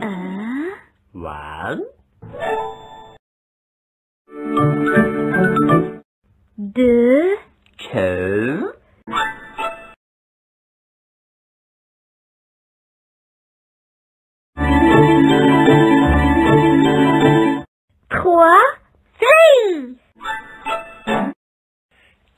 啊！晚的晨。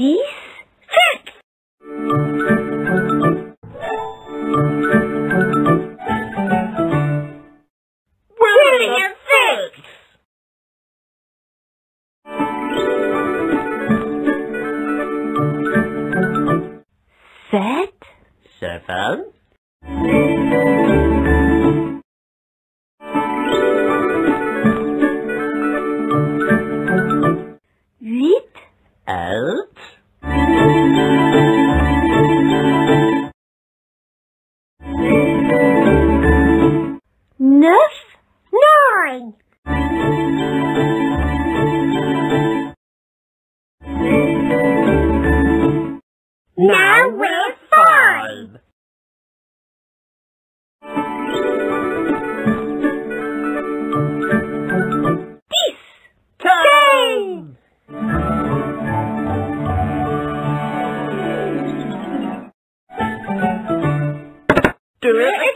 six, six. Brilliant six. Sept, seven, Now we're five. Ten. Do it!